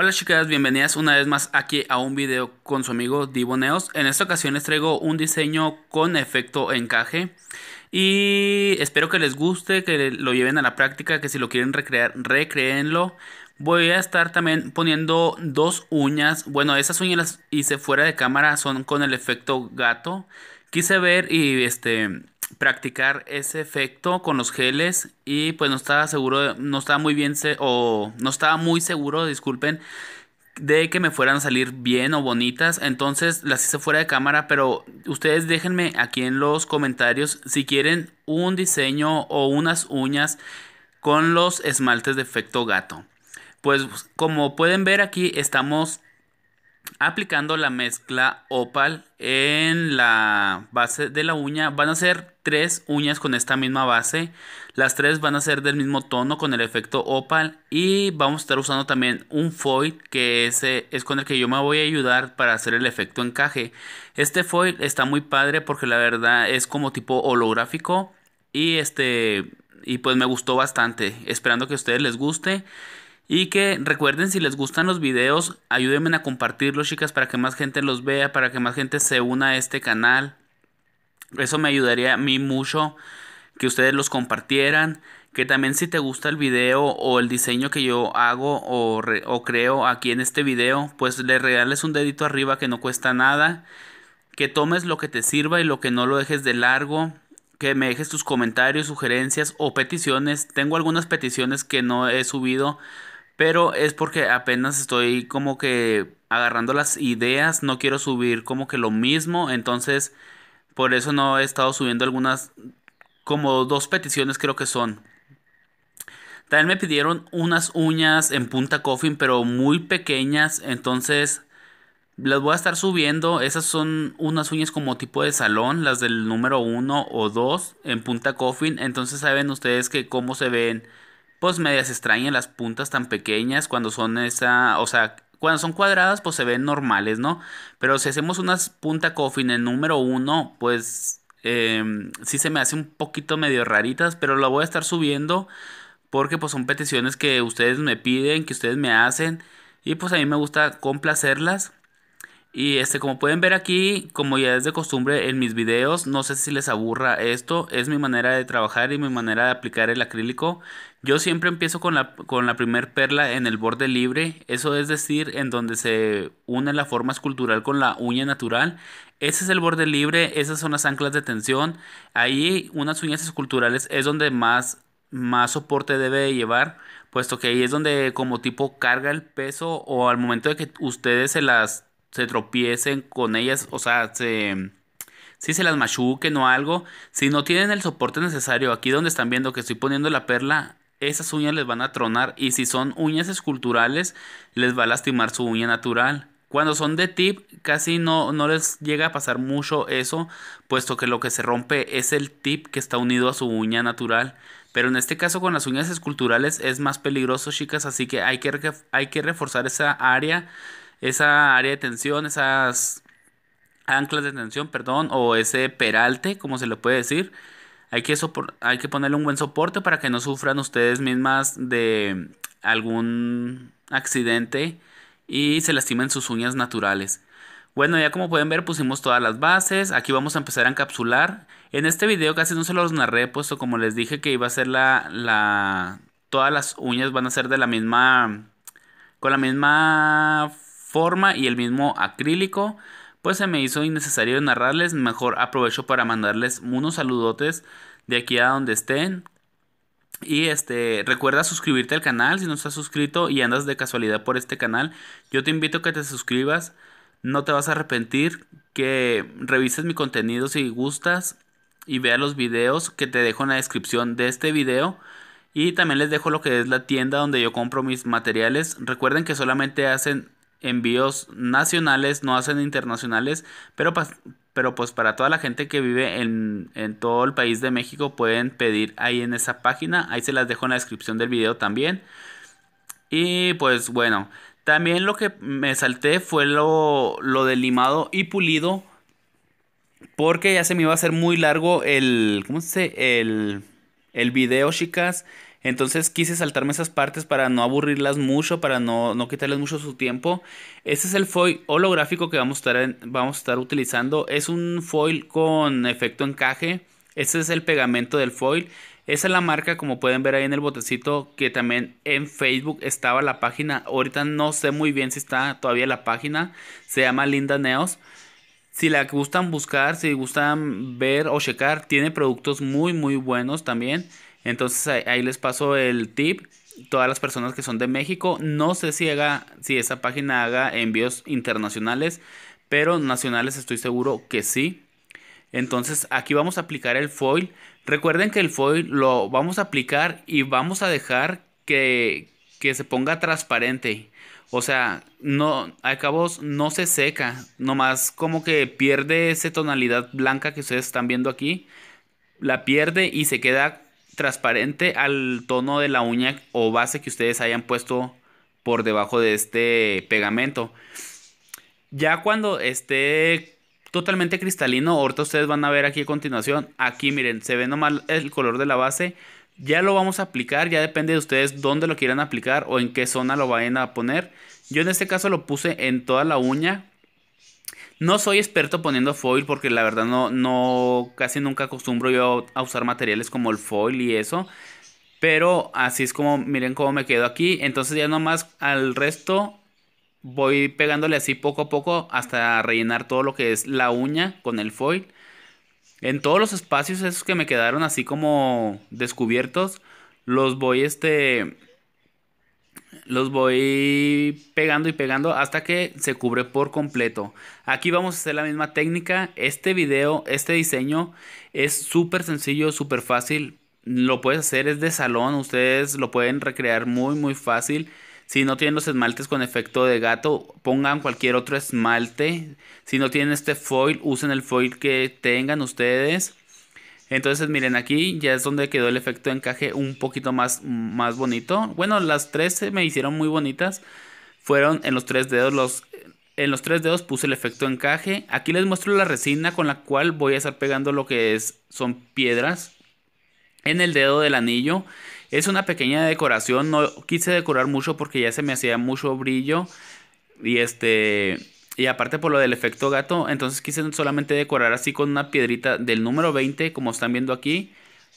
Hola chicas, bienvenidas una vez más aquí a un video con su amigo Diboneos. En esta ocasión les traigo un diseño con efecto encaje y espero que les guste, que lo lleven a la práctica, que si lo quieren recrear, recreenlo. Voy a estar también poniendo dos uñas, bueno esas uñas las hice fuera de cámara, son con el efecto gato. Quise ver y este practicar ese efecto con los geles y pues no estaba seguro, no estaba muy bien o no estaba muy seguro, disculpen, de que me fueran a salir bien o bonitas. Entonces las hice fuera de cámara, pero ustedes déjenme aquí en los comentarios si quieren un diseño o unas uñas con los esmaltes de efecto gato. Pues como pueden ver aquí estamos aplicando la mezcla opal en la base de la uña. Van a ser tres uñas con esta misma base. Las tres van a ser del mismo tono con el efecto opal. Y vamos a estar usando también un foil que ese es con el que yo me voy a ayudar para hacer el efecto encaje. Este foil está muy padre porque la verdad es como tipo holográfico y este y pues me gustó bastante. Esperando que a ustedes les guste y que recuerden si les gustan los videos, ayúdenme a compartirlos chicas para que más gente los vea, para que más gente se una a este canal. Eso me ayudaría a mí mucho que ustedes los compartieran. Que también si te gusta el video o el diseño que yo hago o, o creo aquí en este video, pues le regales un dedito arriba que no cuesta nada. Que tomes lo que te sirva y lo que no lo dejes de largo que me dejes tus comentarios, sugerencias o peticiones. Tengo algunas peticiones que no he subido pero es porque apenas estoy como que agarrando las ideas, no quiero subir como que lo mismo, entonces por eso no he estado subiendo algunas, como dos peticiones creo que son. También me pidieron unas uñas en punta coffin, pero muy pequeñas, entonces las voy a estar subiendo. Esas son unas uñas como tipo de salón, las del número 1 o 2 en punta coffin. Entonces saben ustedes que cómo se ven pues medias extrañas las puntas tan pequeñas cuando son esa, o sea, cuando son cuadradas pues se ven normales, ¿no? Pero si hacemos unas punta coffin en número uno, pues eh, sí se me hace un poquito medio raritas, pero lo voy a estar subiendo porque pues son peticiones que ustedes me piden, que ustedes me hacen y pues a mí me gusta complacerlas. Y este, como pueden ver aquí, como ya es de costumbre en mis videos, no sé si les aburra esto, es mi manera de trabajar y mi manera de aplicar el acrílico. Yo siempre empiezo con la, con la perla en el borde libre, eso es decir, en donde se une la forma escultural con la uña natural. Ese es el borde libre, esas son las anclas de tensión. Ahí unas uñas esculturales es donde más, más soporte debe llevar, puesto que ahí es donde como tipo carga el peso o al momento de que ustedes se las se tropiecen con ellas, o sea, se, si se las machuquen o algo, si no tienen el soporte necesario, aquí donde están viendo que estoy poniendo la perla, esas uñas les van a tronar y si son uñas esculturales, les va a lastimar su uña natural. Cuando son de tip, casi no, no les llega a pasar mucho eso, puesto que lo que se rompe es el tip que está unido a su uña natural. Pero en este caso con las uñas esculturales es más peligroso, chicas, así que hay que, hay que reforzar esa área esa área de tensión, esas anclas de tensión, perdón, o ese peralte, como se le puede decir. Hay que, hay que ponerle un buen soporte para que no sufran ustedes mismas de algún accidente y se lastimen sus uñas naturales. Bueno, ya como pueden ver pusimos todas las bases, aquí vamos a empezar a encapsular. En este video casi no se los narré, puesto como les dije que iba a ser la, la... Todas las uñas van a ser de la misma... Con la misma forma y el mismo acrílico, pues se me hizo innecesario narrarles, mejor aprovecho para mandarles unos saludotes de aquí a donde estén. Y este, recuerda suscribirte al canal si no estás suscrito y andas de casualidad por este canal. Yo te invito a que te suscribas, no te vas a arrepentir, que revises mi contenido si gustas y veas los videos que te dejo en la descripción de este video. Y también les dejo lo que es la tienda donde yo compro mis materiales. Recuerden que solamente hacen envíos nacionales, no hacen internacionales, pero, pero pues para toda la gente que vive en, en, todo el país de México pueden pedir ahí en esa página, ahí se las dejo en la descripción del video también. Y pues bueno, también lo que me salté fue lo, lo de limado y pulido Porque ya se me iba a hacer muy largo el. ¿Cómo se? El, el video, chicas. Entonces quise saltarme esas partes para no aburrirlas mucho, para no, no quitarles mucho su tiempo. Este es el foil holográfico que vamos a, estar vamos a estar utilizando. Es un foil con efecto encaje. Este es el pegamento del foil. Esa es la marca, como pueden ver ahí en el botecito, que también en Facebook estaba la página. Ahorita no sé muy bien si está todavía la página. Se llama Linda Neos. Si la gustan buscar, si gustan ver o checar, tiene productos muy muy buenos también. Entonces ahí, les paso el tip. Todas las personas que son de México, no sé si haga, si esa página haga envíos internacionales, pero nacionales estoy seguro que sí. Entonces aquí vamos a aplicar el foil. Recuerden que el foil lo vamos a aplicar y vamos a dejar que, que se ponga transparente. O sea, no, a cabos no se seca, nomás como que pierde esa tonalidad blanca que ustedes están viendo aquí. La pierde y se queda transparente al tono de la uña o base que ustedes hayan puesto por debajo de este pegamento. Ya cuando esté totalmente cristalino, ahorita ustedes van a ver aquí a continuación, aquí miren, se ve nomás el color de la base. Ya lo vamos a aplicar, ya depende de ustedes dónde lo quieran aplicar o en qué zona lo vayan a poner. Yo en este caso lo puse en toda la uña. No soy experto poniendo foil porque la verdad no, no casi nunca acostumbro yo a usar materiales como el foil y eso. Pero así es como, miren cómo me quedo aquí. Entonces ya nomás al resto voy pegándole así poco a poco hasta rellenar todo lo que es la uña con el foil. En todos los espacios esos que me quedaron así como descubiertos, los voy este los voy pegando y pegando hasta que se cubre por completo. Aquí vamos a hacer la misma técnica. Este video, este diseño es súper sencillo, súper fácil. Lo puedes hacer, es de salón. Ustedes lo pueden recrear muy, muy fácil. Si no tienen los esmaltes con efecto de gato, pongan cualquier otro esmalte. Si no tienen este foil, usen el foil que tengan ustedes. Entonces miren aquí ya es donde quedó el efecto de encaje un poquito más, más bonito. Bueno, las tres se me hicieron muy bonitas. Fueron en los tres dedos los... En los tres dedos puse el efecto de encaje. Aquí les muestro la resina con la cual voy a estar pegando lo que es, son piedras. En el dedo del anillo. Es una pequeña decoración, no quise decorar mucho porque ya se me hacía mucho brillo. Y este... Y aparte por lo del efecto gato, entonces quise solamente decorar así con una piedrita del número 20, como están viendo aquí.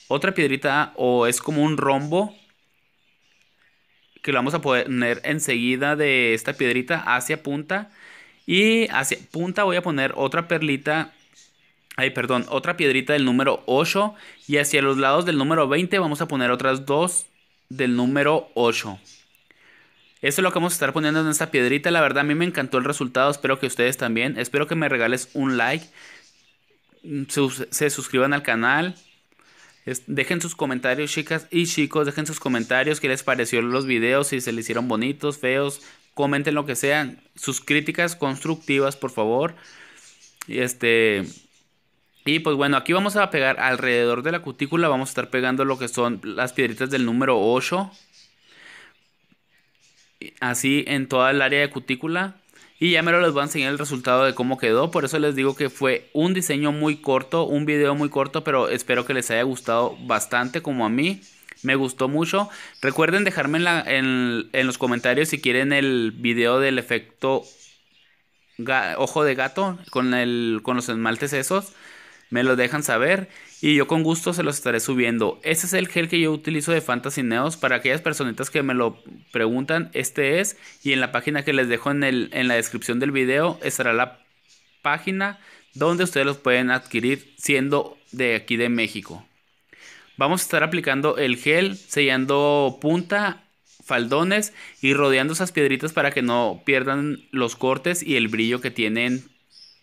Otra piedrita o es como un rombo que lo vamos a poner enseguida de esta piedrita hacia punta. Y hacia punta voy a poner otra perlita Ay, perdón, otra piedrita del número 8 y hacia los lados del número 20 vamos a poner otras dos del número 8. Eso es lo que vamos a estar poniendo en esta piedrita. La verdad a mí me encantó el resultado, espero que ustedes también. Espero que me regales un like, se suscriban al canal. Dejen sus comentarios, chicas y chicos. Dejen sus comentarios. ¿Qué les pareció los videos? Si se les hicieron bonitos, feos. Comenten lo que sean. Sus críticas constructivas, por favor. Este. Y pues bueno, aquí vamos a pegar alrededor de la cutícula, vamos a estar pegando lo que son las piedritas del número 8. Así en toda el área de cutícula. Y ya me lo les voy a enseñar el resultado de cómo quedó. Por eso les digo que fue un diseño muy corto, un video muy corto, pero espero que les haya gustado bastante como a mí. Me gustó mucho. Recuerden dejarme en, en los comentarios si quieren el video del efecto ojo de gato con, el, con los esmaltes esos me lo dejan saber y yo con gusto se los estaré subiendo. Este es el gel que yo utilizo de Fantasy Neos para aquellas personitas que me lo preguntan. Este es y en la página que les dejo en, el, en la descripción del video estará la página donde ustedes los pueden adquirir siendo de aquí de México. Vamos a estar aplicando el gel, sellando punta, faldones y rodeando esas piedritas para que no pierdan los cortes y el brillo que tienen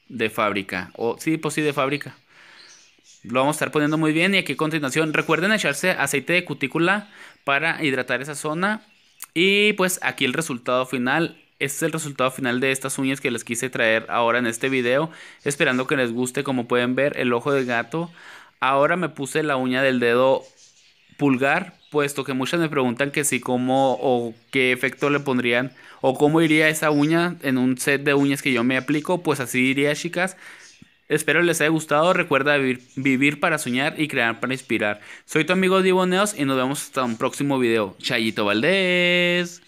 de fábrica. O sí, pues sí, de fábrica. Lo vamos a estar poniendo muy bien y aquí a continuación recuerden echarse aceite de cutícula para hidratar esa zona. Y pues aquí el resultado final. Este es el resultado final de estas uñas que les quise traer ahora en este video. Esperando que les guste como pueden ver el ojo de gato. Ahora me puse la uña del dedo pulgar, puesto que muchas me preguntan que si cómo o qué efecto le pondrían o cómo iría esa uña en un set de uñas que yo me aplico, pues así iría chicas Espero les haya gustado. Recuerda vivir, para soñar y crear para inspirar. Soy tu amigo Divo Neos y nos vemos hasta un próximo video. Chayito Valdés.